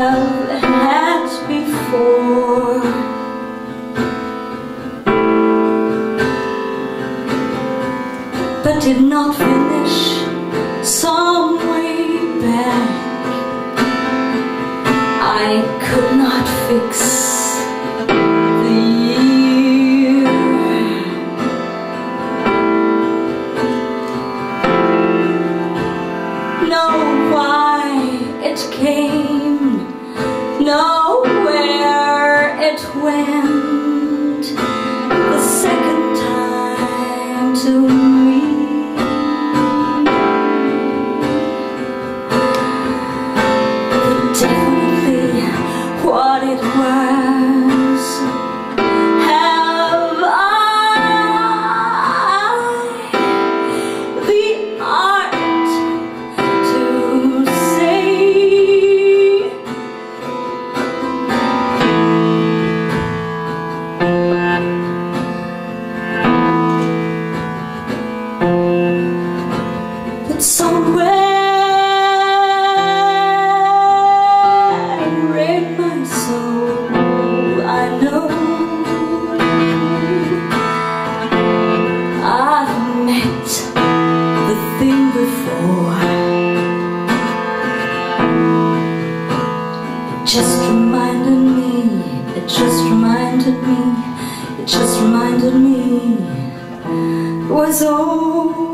have had before. But did not finish some way back. I could not fix it came Oh.